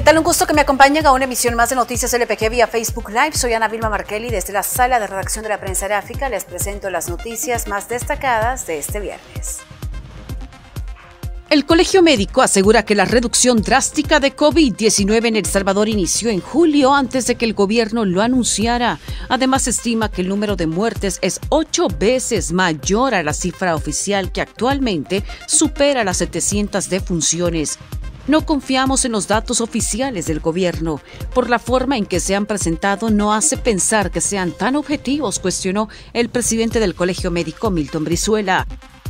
¿Qué tal? Un gusto que me acompañen a una emisión más de Noticias LPG vía Facebook Live. Soy Ana Vilma Markelli desde la sala de redacción de la prensa gráfica. Les presento las noticias más destacadas de este viernes. El Colegio Médico asegura que la reducción drástica de COVID-19 en El Salvador inició en julio antes de que el gobierno lo anunciara. Además, estima que el número de muertes es ocho veces mayor a la cifra oficial que actualmente supera las 700 defunciones. No confiamos en los datos oficiales del gobierno. Por la forma en que se han presentado, no hace pensar que sean tan objetivos, cuestionó el presidente del Colegio Médico, Milton Brizuela.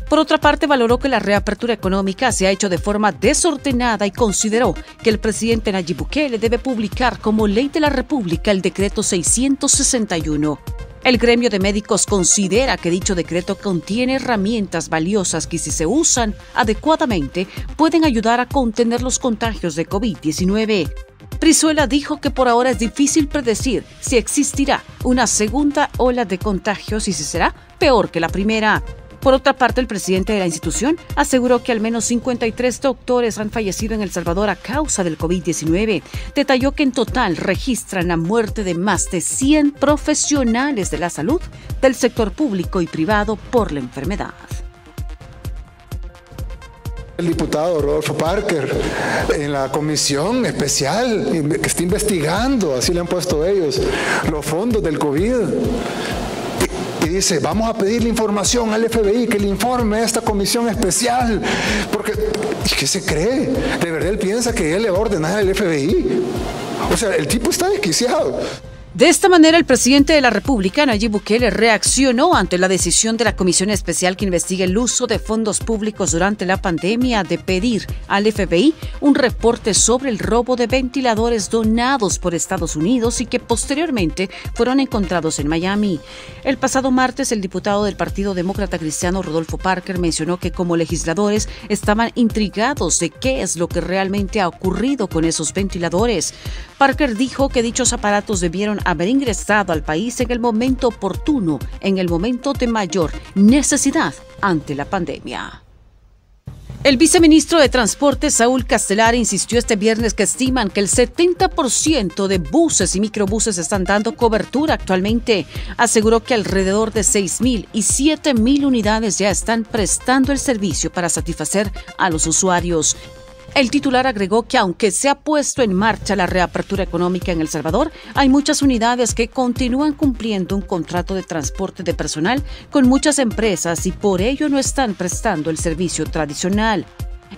Por otra parte, valoró que la reapertura económica se ha hecho de forma desordenada y consideró que el presidente Nayib Bukele debe publicar como ley de la República el decreto 661. El gremio de médicos considera que dicho decreto contiene herramientas valiosas que si se usan adecuadamente pueden ayudar a contener los contagios de COVID-19. Brizuela dijo que por ahora es difícil predecir si existirá una segunda ola de contagios y si será peor que la primera. Por otra parte, el presidente de la institución aseguró que al menos 53 doctores han fallecido en El Salvador a causa del COVID-19. Detalló que en total registran la muerte de más de 100 profesionales de la salud del sector público y privado por la enfermedad. El diputado Rodolfo Parker en la comisión especial que está investigando, así le han puesto ellos, los fondos del COVID dice, vamos a pedirle información al FBI que le informe a esta comisión especial. Porque, ¿qué se cree? ¿De verdad él piensa que él le va a ordenar al FBI? O sea, el tipo está desquiciado. De esta manera, el presidente de la República, Nayib Bukele, reaccionó ante la decisión de la Comisión Especial que investiga el uso de fondos públicos durante la pandemia de pedir al FBI un reporte sobre el robo de ventiladores donados por Estados Unidos y que posteriormente fueron encontrados en Miami. El pasado martes, el diputado del Partido Demócrata Cristiano, Rodolfo Parker, mencionó que como legisladores estaban intrigados de qué es lo que realmente ha ocurrido con esos ventiladores. Parker dijo que dichos aparatos debieron haber ingresado al país en el momento oportuno, en el momento de mayor necesidad ante la pandemia. El viceministro de Transporte, Saúl Castelar, insistió este viernes que estiman que el 70% de buses y microbuses están dando cobertura actualmente. Aseguró que alrededor de 6.000 y 7.000 unidades ya están prestando el servicio para satisfacer a los usuarios. El titular agregó que aunque se ha puesto en marcha la reapertura económica en El Salvador, hay muchas unidades que continúan cumpliendo un contrato de transporte de personal con muchas empresas y por ello no están prestando el servicio tradicional.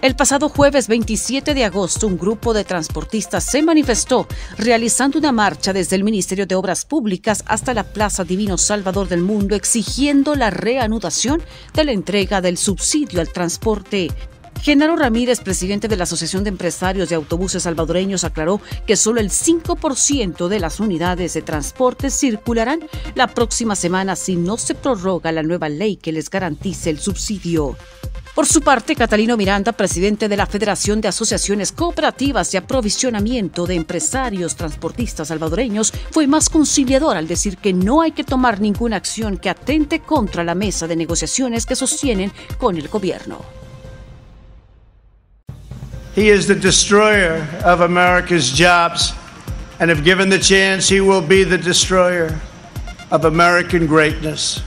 El pasado jueves 27 de agosto, un grupo de transportistas se manifestó realizando una marcha desde el Ministerio de Obras Públicas hasta la Plaza Divino Salvador del Mundo exigiendo la reanudación de la entrega del subsidio al transporte. Genaro Ramírez, presidente de la Asociación de Empresarios de Autobuses Salvadoreños, aclaró que solo el 5% de las unidades de transporte circularán la próxima semana si no se prorroga la nueva ley que les garantice el subsidio. Por su parte, Catalino Miranda, presidente de la Federación de Asociaciones Cooperativas de Aprovisionamiento de Empresarios Transportistas Salvadoreños, fue más conciliador al decir que no hay que tomar ninguna acción que atente contra la mesa de negociaciones que sostienen con el gobierno. He is the destroyer of America's jobs. And if given the chance, he will be the destroyer of American greatness.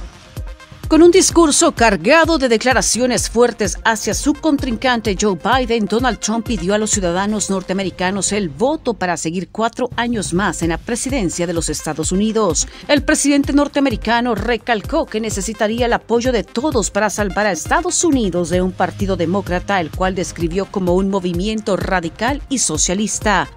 Con un discurso cargado de declaraciones fuertes hacia su contrincante Joe Biden, Donald Trump pidió a los ciudadanos norteamericanos el voto para seguir cuatro años más en la presidencia de los Estados Unidos. El presidente norteamericano recalcó que necesitaría el apoyo de todos para salvar a Estados Unidos de un partido demócrata, el cual describió como un movimiento radical y socialista.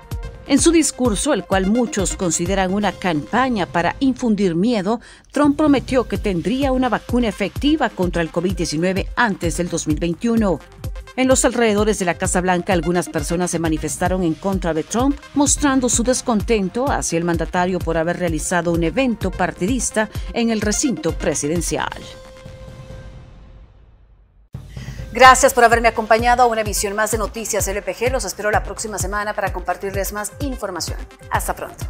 En su discurso, el cual muchos consideran una campaña para infundir miedo, Trump prometió que tendría una vacuna efectiva contra el COVID-19 antes del 2021. En los alrededores de la Casa Blanca, algunas personas se manifestaron en contra de Trump, mostrando su descontento hacia el mandatario por haber realizado un evento partidista en el recinto presidencial. Gracias por haberme acompañado a una emisión más de Noticias LPG. Los espero la próxima semana para compartirles más información. Hasta pronto.